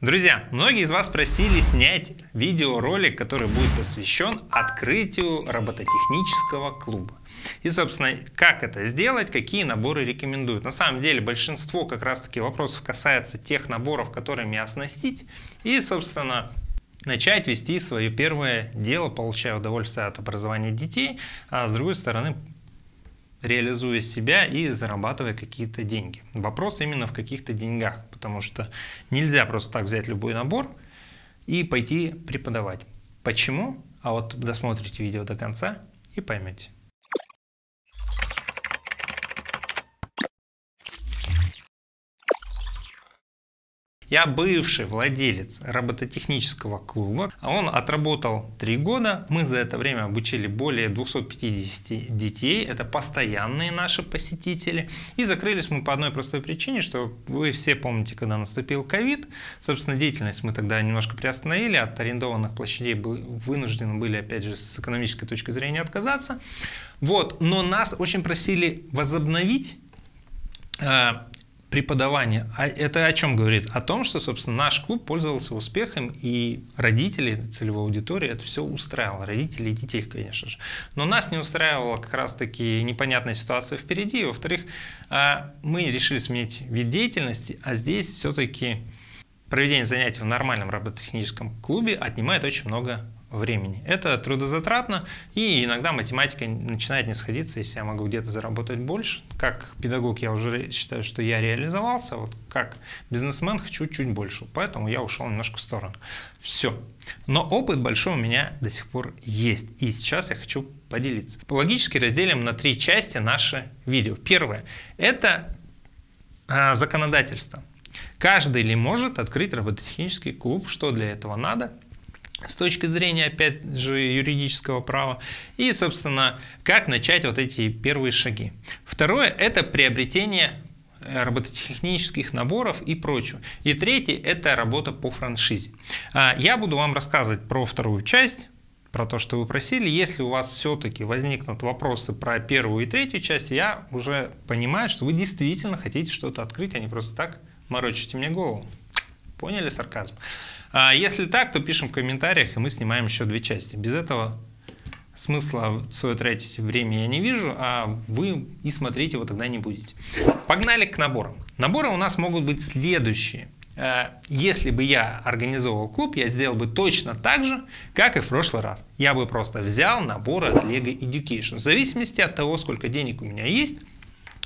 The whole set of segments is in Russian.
Друзья, многие из вас просили снять видеоролик, который будет посвящен открытию робототехнического клуба. И, собственно, как это сделать, какие наборы рекомендуют. На самом деле, большинство как раз-таки вопросов касается тех наборов, которыми оснастить. И, собственно, начать вести свое первое дело, получая удовольствие от образования детей, а с другой стороны, реализуя себя и зарабатывая какие-то деньги. Вопрос именно в каких-то деньгах, потому что нельзя просто так взять любой набор и пойти преподавать. Почему? А вот досмотрите видео до конца и поймете. Я бывший владелец робототехнического клуба. Он отработал три года. Мы за это время обучили более 250 детей. Это постоянные наши посетители. И закрылись мы по одной простой причине, что вы все помните, когда наступил ковид. Собственно, деятельность мы тогда немножко приостановили. От арендованных площадей вынуждены были, опять же, с экономической точки зрения отказаться. Вот. Но нас очень просили возобновить э, преподавание. А это о чем говорит? О том, что, собственно, наш клуб пользовался успехом, и родители, целевой аудитории, это все устраивало. Родители и детей, конечно же. Но нас не устраивала как раз-таки непонятная ситуация впереди. Во-вторых, а, мы решили сменить вид деятельности, а здесь все-таки проведение занятий в нормальном робототехническом клубе отнимает очень много времени. Это трудозатратно, и иногда математика начинает не сходиться, если я могу где-то заработать больше. Как педагог я уже считаю, что я реализовался, вот как бизнесмен хочу чуть больше, поэтому я ушел немножко в сторону. Все. Но опыт большой у меня до сих пор есть, и сейчас я хочу поделиться. Логически разделим на три части наше видео. Первое – это а, законодательство. Каждый ли может открыть робототехнический клуб, что для этого надо – с точки зрения, опять же, юридического права. И, собственно, как начать вот эти первые шаги. Второе – это приобретение э, робототехнических наборов и прочего. И третье – это работа по франшизе. А, я буду вам рассказывать про вторую часть, про то, что вы просили. Если у вас все-таки возникнут вопросы про первую и третью часть, я уже понимаю, что вы действительно хотите что-то открыть, а не просто так морочите мне голову. Поняли сарказм? А если так, то пишем в комментариях, и мы снимаем еще две части. Без этого смысла свое тратить время я не вижу, а вы и смотреть его тогда не будете. Погнали к наборам. Наборы у нас могут быть следующие. Э, если бы я организовывал клуб, я сделал бы точно так же, как и в прошлый раз. Я бы просто взял наборы от Lego Education. В зависимости от того, сколько денег у меня есть,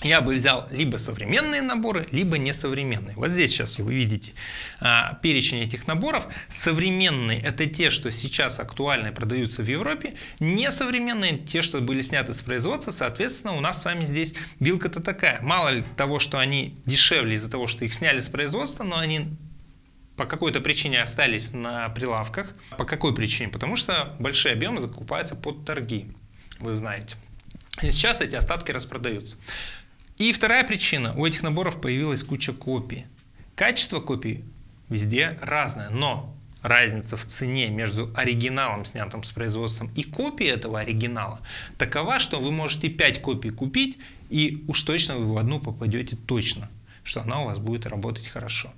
я бы взял либо современные наборы, либо несовременные. Вот здесь сейчас вы видите а, перечень этих наборов. Современные – это те, что сейчас актуальны продаются в Европе. Несовременные – те, что были сняты с производства. Соответственно, у нас с вами здесь вилка-то такая. Мало ли того, что они дешевле из-за того, что их сняли с производства, но они по какой-то причине остались на прилавках. По какой причине? Потому что большие объемы закупаются под торги, вы знаете. И сейчас эти остатки распродаются. И вторая причина. У этих наборов появилась куча копий. Качество копий везде разное, но разница в цене между оригиналом, снятым с производством, и копией этого оригинала такова, что вы можете 5 копий купить, и уж точно вы в одну попадете точно, что она у вас будет работать хорошо.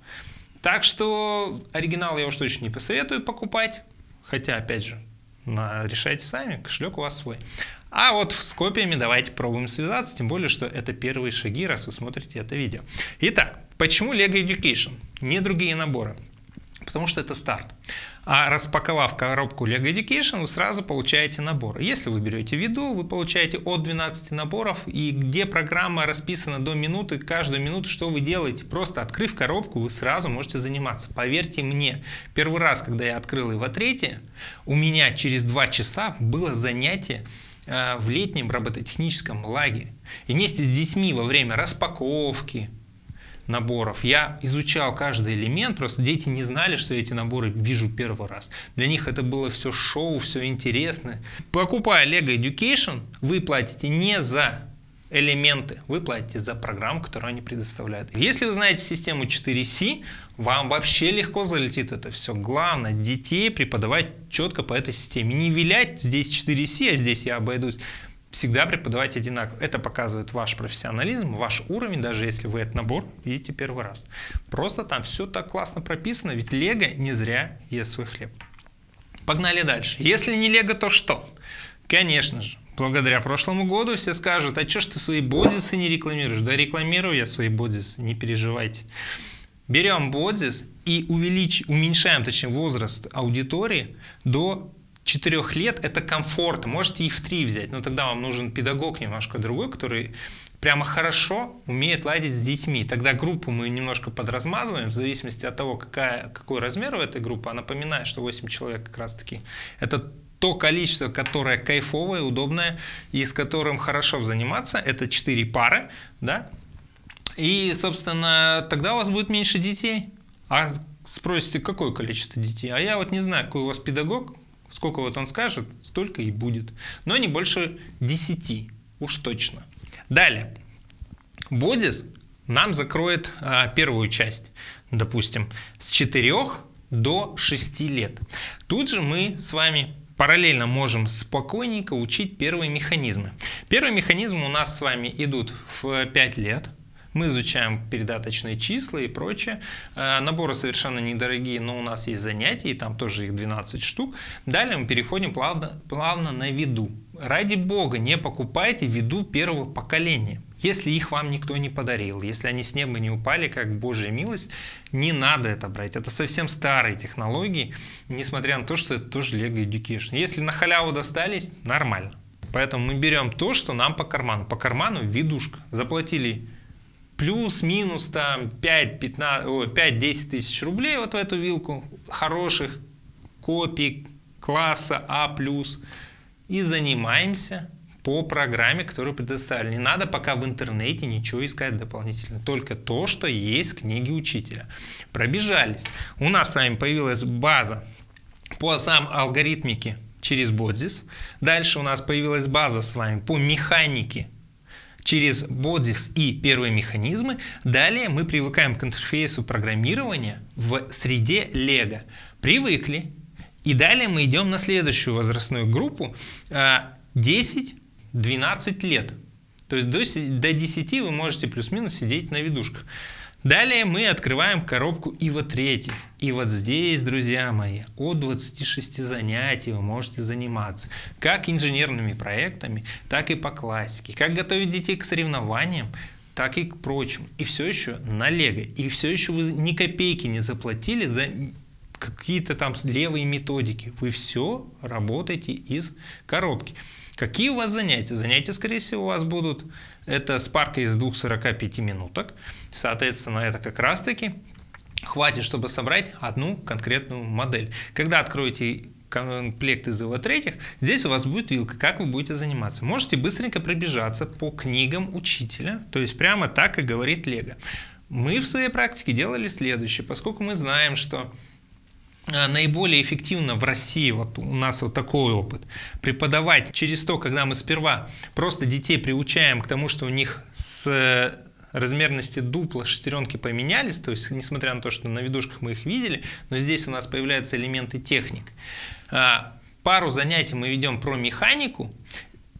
Так что оригинал я уж точно не посоветую покупать, хотя, опять же, решайте сами, кошелек у вас свой. А вот с копиями давайте пробуем связаться, тем более, что это первые шаги, раз вы смотрите это видео. Итак, почему Lego Education? Не другие наборы. Потому что это старт. А распаковав коробку Lego Education, вы сразу получаете набор. Если вы берете виду, вы получаете от 12 наборов, и где программа расписана до минуты, каждую минуту, что вы делаете. Просто открыв коробку, вы сразу можете заниматься. Поверьте мне, первый раз, когда я открыл его третье, у меня через 2 часа было занятие Э, в летнем робототехническом лагере. И вместе с детьми во время распаковки наборов я изучал каждый элемент, просто дети не знали, что я эти наборы вижу первый раз. Для них это было все шоу, все интересно. Покупая Lego Education, вы платите не за элементы, вы платите за программу, которую они предоставляют. Если вы знаете систему 4C, вам вообще легко залетит это все. Главное, детей преподавать четко по этой системе. Не вилять, здесь 4C, а здесь я обойдусь. Всегда преподавать одинаково. Это показывает ваш профессионализм, ваш уровень, даже если вы этот набор видите первый раз. Просто там все так классно прописано, ведь Лего не зря ест свой хлеб. Погнали дальше. Если не Лего, то что? Конечно же, благодаря прошлому году все скажут, а что ж ты свои бодисы не рекламируешь? Да рекламирую я свои бодисы, не переживайте. Берем бодис и увелич... уменьшаем, точнее, возраст аудитории до 4 лет. Это комфорт. Можете и в 3 взять, но тогда вам нужен педагог немножко другой, который прямо хорошо умеет ладить с детьми. Тогда группу мы немножко подразмазываем, в зависимости от того, какая, какой размер у этой группы. А напоминаю, что 8 человек как раз таки это то количество, которое кайфовое, удобное и с которым хорошо заниматься, это 4 пары, да, и, собственно, тогда у вас будет меньше детей. А спросите, какое количество детей? А я вот не знаю, какой у вас педагог, сколько вот он скажет, столько и будет. Но не больше 10, уж точно. Далее. Бодис нам закроет а, первую часть, допустим, с 4 до 6 лет. Тут же мы с вами параллельно можем спокойненько учить первые механизмы. Первые механизмы у нас с вами идут в 5 лет. Мы изучаем передаточные числа и прочее. Э, наборы совершенно недорогие, но у нас есть занятия, и там тоже их 12 штук. Далее мы переходим плавно, плавно на виду. Ради бога, не покупайте виду первого поколения. Если их вам никто не подарил, если они с неба не упали, как Божья милость, не надо это брать. Это совсем старые технологии, несмотря на то, что это тоже Lego Education. Если на халяву достались, нормально. Поэтому мы берем то, что нам по карману. По карману видушка. Заплатили плюс-минус там 5-10 тысяч рублей вот в эту вилку хороших копий класса А+, и занимаемся по программе, которую предоставили. Не надо пока в интернете ничего искать дополнительно, только то, что есть в книге учителя. Пробежались. У нас с вами появилась база по сам алгоритмике через Бодзис. Дальше у нас появилась база с вами по механике через бодис и первые механизмы. Далее мы привыкаем к интерфейсу программирования в среде Lego. Привыкли. И далее мы идем на следующую возрастную группу 10-12 а, лет. То есть до 10 вы можете плюс-минус сидеть на видушках. Далее мы открываем коробку ИВА 3. И вот здесь, друзья мои, от 26 занятий вы можете заниматься как инженерными проектами, так и по классике. Как готовить детей к соревнованиям, так и к прочему. И все еще на Лего. И все еще вы ни копейки не заплатили за какие-то там левые методики. Вы все работаете из коробки. Какие у вас занятия? Занятия, скорее всего, у вас будут это с паркой из 2-45 минуток. Соответственно, это как раз таки хватит, чтобы собрать одну конкретную модель. Когда откроете комплект из его третьих, здесь у вас будет вилка, как вы будете заниматься. Можете быстренько пробежаться по книгам учителя, то есть прямо так и говорит Лего. Мы в своей практике делали следующее, поскольку мы знаем, что наиболее эффективно в России, вот у нас вот такой опыт, преподавать через то, когда мы сперва просто детей приучаем к тому, что у них с размерности дупла шестеренки поменялись, то есть несмотря на то, что на видушках мы их видели, но здесь у нас появляются элементы техник. А, пару занятий мы ведем про механику,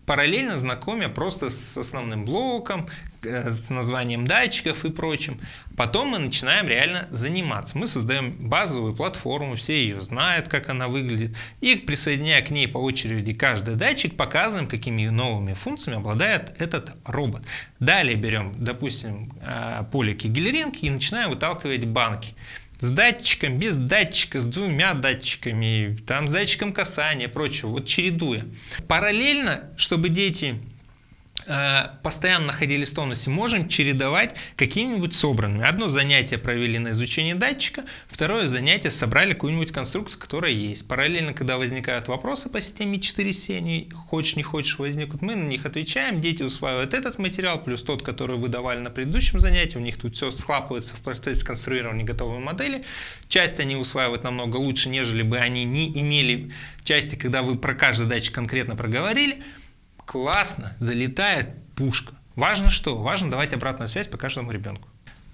параллельно знакомя просто с основным блоком, Э, с названием датчиков и прочим. Потом мы начинаем реально заниматься. Мы создаем базовую платформу, все ее знают, как она выглядит. И присоединяя к ней по очереди каждый датчик, показываем, какими новыми функциями обладает этот робот. Далее берем, допустим, э, поле Кигелеринг и начинаем выталкивать банки с датчиком, без датчика, с двумя датчиками, там, с датчиком касания, прочего, вот чередуя. Параллельно, чтобы дети Э, постоянно находились в тонусе, можем чередовать какими-нибудь собранными. Одно занятие провели на изучение датчика, второе занятие собрали какую-нибудь конструкцию, которая есть. Параллельно, когда возникают вопросы по системе 4.7, хочешь не хочешь возникнут, мы на них отвечаем, дети усваивают этот материал, плюс тот, который вы давали на предыдущем занятии, у них тут все схлапывается в процессе конструирования готовой модели. Часть они усваивают намного лучше, нежели бы они не имели части, когда вы про каждый датчик конкретно проговорили классно, залетает пушка. Важно что? Важно давать обратную связь по каждому ребенку.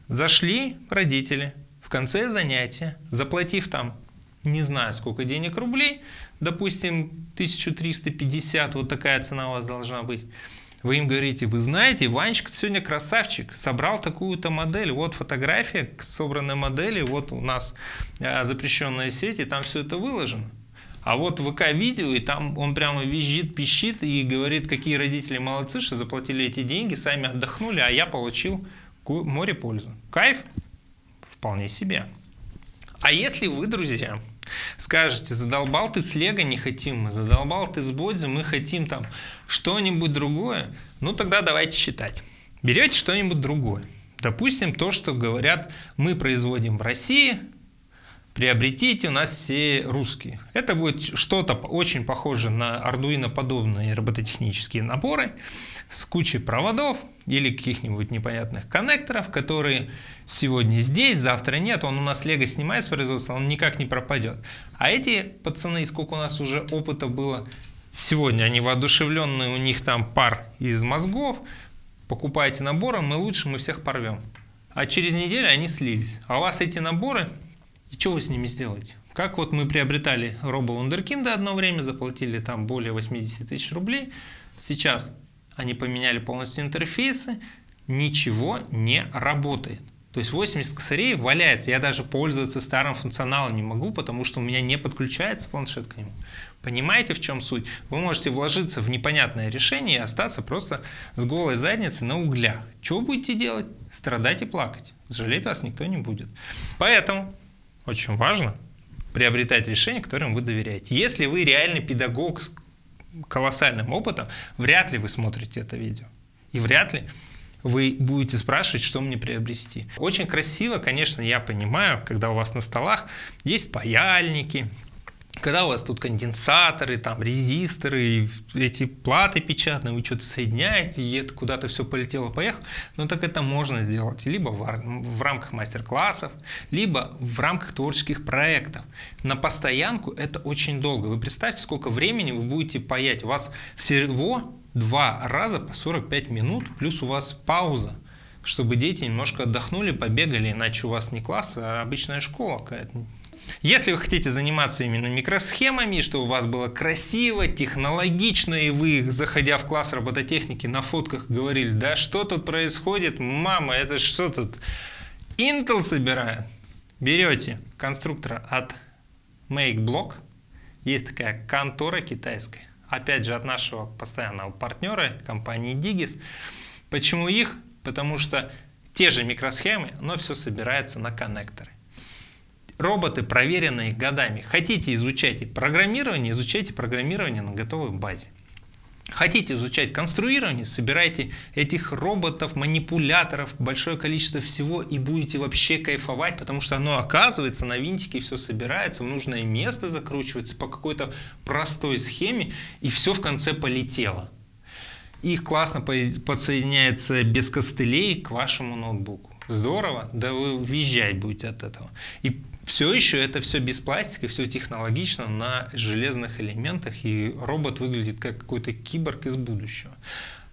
Зашли родители в конце занятия, заплатив там не знаю сколько денег рублей, допустим 1350, вот такая цена у вас должна быть. Вы им говорите, вы знаете, Ванечка сегодня красавчик, собрал такую-то модель, вот фотография собранной модели, вот у нас э, запрещенная сеть, и там все это выложено. А вот ВК-видео, и там он прямо визжит, пищит и говорит, какие родители молодцы, что заплатили эти деньги, сами отдохнули, а я получил море пользу. Кайф? Вполне себе. А если вы, друзья, скажете, задолбал ты с Лего, не хотим мы, задолбал ты с Бодзи, мы хотим там что-нибудь другое, ну тогда давайте считать. Берете что-нибудь другое. Допустим, то, что говорят, мы производим в России, приобретите у нас все русские. Это будет что-то очень похоже на Arduino подобные робототехнические наборы с кучей проводов или каких-нибудь непонятных коннекторов, которые сегодня здесь, завтра нет, он у нас Лего снимает с производства, он никак не пропадет. А эти пацаны, сколько у нас уже опыта было, сегодня они воодушевленные, у них там пар из мозгов, покупаете наборы, мы лучше, мы всех порвем. А через неделю они слились. А у вас эти наборы и что вы с ними сделаете? Как вот мы приобретали робо Вундеркинда одно время, заплатили там более 80 тысяч рублей. Сейчас они поменяли полностью интерфейсы, ничего не работает. То есть 80 косарей валяется. Я даже пользоваться старым функционалом не могу, потому что у меня не подключается планшет к нему. Понимаете, в чем суть? Вы можете вложиться в непонятное решение и остаться просто с голой задницей на углях. Что будете делать? Страдать и плакать. Жалеть вас никто не будет. Поэтому очень важно приобретать решения, которым вы доверяете. Если вы реальный педагог с колоссальным опытом, вряд ли вы смотрите это видео. И вряд ли вы будете спрашивать, что мне приобрести. Очень красиво, конечно, я понимаю, когда у вас на столах есть паяльники, когда у вас тут конденсаторы, там резисторы, эти платы печатные, вы что-то соединяете, и это куда-то все полетело, поехало, но так это можно сделать либо в, в рамках мастер-классов, либо в рамках творческих проектов. На постоянку это очень долго. Вы представьте, сколько времени вы будете паять. У вас всего два раза по 45 минут, плюс у вас пауза чтобы дети немножко отдохнули, побегали, иначе у вас не класс, а обычная школа какая-то. Если вы хотите заниматься именно микросхемами, чтобы у вас было красиво, технологично, и вы, заходя в класс робототехники, на фотках говорили, да что тут происходит, мама, это что тут, Intel собирает. Берете конструктора от MakeBlock, есть такая контора китайская, опять же от нашего постоянного партнера, компании Digis. Почему их? Потому что те же микросхемы, но все собирается на коннекторы. Роботы, проверенные годами. Хотите изучать программирование, изучайте программирование на готовой базе. Хотите изучать конструирование, собирайте этих роботов, манипуляторов, большое количество всего и будете вообще кайфовать, потому что оно оказывается на винтике все собирается, в нужное место закручивается по какой-то простой схеме и все в конце полетело. Их классно подсоединяется без костылей к вашему ноутбуку. Здорово, да вы въезжать будете от этого. И все еще это все без пластика, все технологично на железных элементах, и робот выглядит как какой-то киборг из будущего.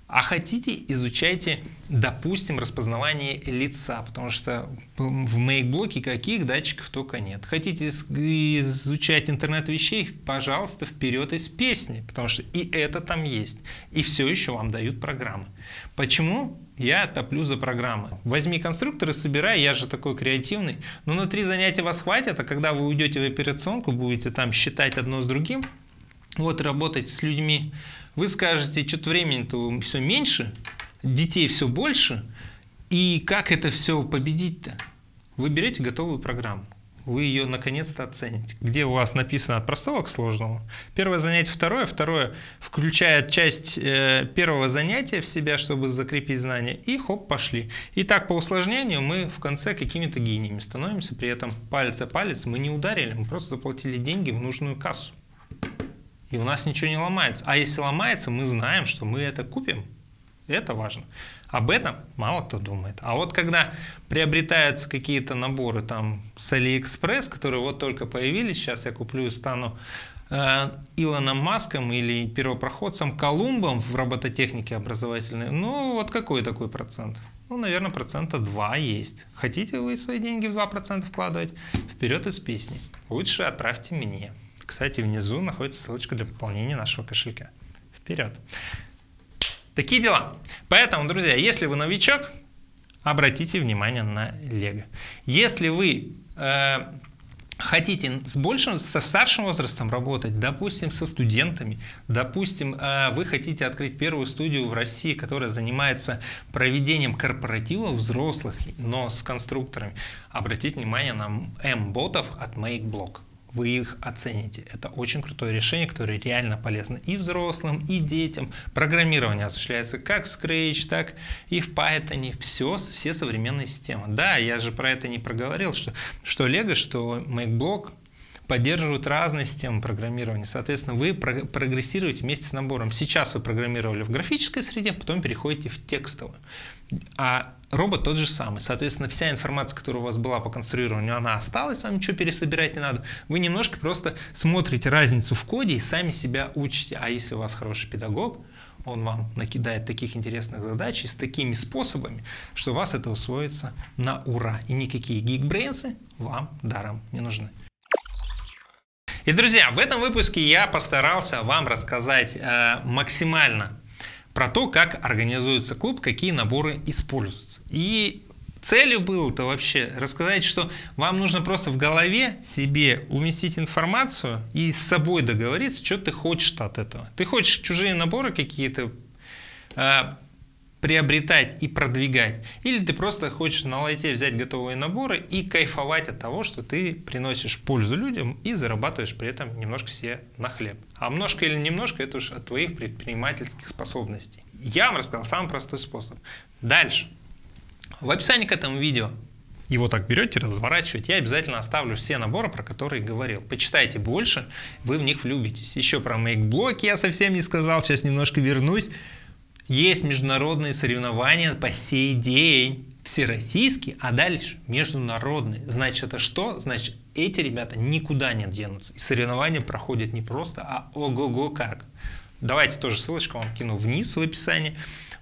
А хотите, изучайте, допустим, распознавание лица, потому что в мейкблоке каких датчиков только нет. Хотите изучать интернет вещей, пожалуйста, вперед из песни, потому что и это там есть, и все еще вам дают программы. Почему? я топлю за программы. Возьми конструктор и собирай, я же такой креативный. Но на три занятия вас хватит, а когда вы уйдете в операционку, будете там считать одно с другим, вот работать с людьми, вы скажете, что-то времени-то все меньше, детей все больше, и как это все победить-то? Вы берете готовую программу вы ее наконец-то оцените. Где у вас написано от простого к сложному. Первое занятие, второе. Второе включает часть э, первого занятия в себя, чтобы закрепить знания. И хоп, пошли. И так по усложнению мы в конце какими-то гениями становимся. При этом палец о палец мы не ударили, мы просто заплатили деньги в нужную кассу. И у нас ничего не ломается. А если ломается, мы знаем, что мы это купим. Это важно. Об этом мало кто думает. А вот когда приобретаются какие-то наборы там с Алиэкспресс, которые вот только появились, сейчас я куплю и стану э, Илоном Маском или первопроходцем Колумбом в робототехнике образовательной, ну вот какой такой процент? ну, наверное, процента 2 есть. Хотите вы свои деньги в 2% вкладывать? Вперед из песни. Лучше отправьте мне. Кстати, внизу находится ссылочка для пополнения нашего кошелька. Вперед. Такие дела. Поэтому, друзья, если вы новичок, обратите внимание на Лего. Если вы э, хотите с большим, со старшим возрастом работать, допустим, со студентами, допустим, э, вы хотите открыть первую студию в России, которая занимается проведением корпоративов взрослых, но с конструкторами, обратите внимание на M-ботов от MakeBlock вы их оцените. Это очень крутое решение, которое реально полезно и взрослым, и детям. Программирование осуществляется как в Scratch, так и в Python. Все, все современные системы. Да, я же про это не проговорил, что, что Lego, что MakeBlock поддерживают разные системы программирования. Соответственно, вы прогрессируете вместе с набором. Сейчас вы программировали в графической среде, потом переходите в текстовую. А робот тот же самый. Соответственно, вся информация, которая у вас была по конструированию, она осталась, вам ничего пересобирать не надо. Вы немножко просто смотрите разницу в коде и сами себя учите. А если у вас хороший педагог, он вам накидает таких интересных задач и с такими способами, что у вас это усвоится на ура. И никакие гигбрейнсы вам даром не нужны. И, друзья, в этом выпуске я постарался вам рассказать э, максимально про то, как организуется клуб, какие наборы используются. И целью было это вообще рассказать, что вам нужно просто в голове себе уместить информацию и с собой договориться, что ты хочешь от этого. Ты хочешь чужие наборы какие-то э, приобретать и продвигать, или ты просто хочешь на лайте взять готовые наборы и кайфовать от того, что ты приносишь пользу людям и зарабатываешь при этом немножко себе на хлеб. А немножко или немножко это уж от твоих предпринимательских способностей. Я вам рассказал самый простой способ. Дальше. В описании к этому видео его так берете, разворачиваете. Я обязательно оставлю все наборы, про которые говорил. Почитайте больше, вы в них влюбитесь. Еще про Makeblock и я совсем не сказал, сейчас немножко вернусь. Есть международные соревнования по сей день. Всероссийские, а дальше международные. Значит, это что? Значит, эти ребята никуда не денутся. И соревнования проходят не просто, а ого-го как. Давайте тоже ссылочку вам кину вниз в описании.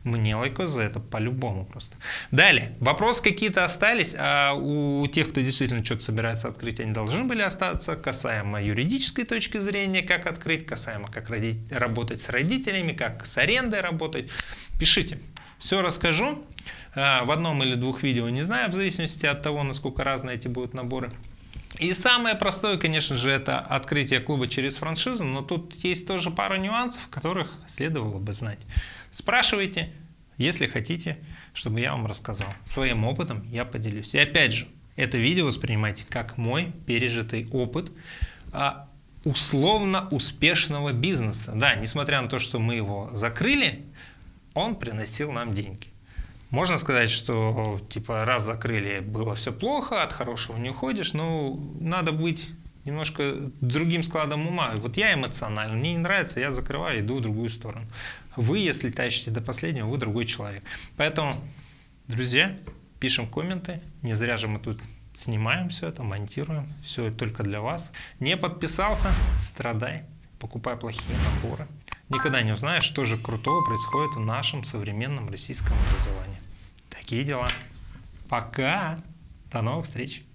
Мне лайкос за это по-любому просто. Далее, вопросы какие-то остались, а у тех, кто действительно что-то собирается открыть, они должны были остаться, касаемо юридической точки зрения, как открыть, касаемо как родить, работать с родителями, как с арендой работать. Пишите, все расскажу а, в одном или двух видео, не знаю, в зависимости от того, насколько разные эти будут наборы. И самое простое, конечно же, это открытие клуба через франшизу, но тут есть тоже пара нюансов, которых следовало бы знать. Спрашивайте, если хотите, чтобы я вам рассказал. Своим опытом я поделюсь. И опять же, это видео воспринимайте как мой пережитый опыт а, условно успешного бизнеса. Да, несмотря на то, что мы его закрыли, он приносил нам деньги. Можно сказать, что типа раз закрыли, было все плохо, от хорошего не уходишь, но надо быть немножко другим складом ума. Вот я эмоционально, мне не нравится, я закрываю, иду в другую сторону. Вы, если тащите до последнего, вы другой человек. Поэтому, друзья, пишем комменты. Не зря же мы тут снимаем все это, монтируем. Все только для вас. Не подписался? Страдай. Покупай плохие наборы. Никогда не узнаешь, что же крутого происходит в нашем современном российском образовании. Такие дела. Пока. До новых встреч.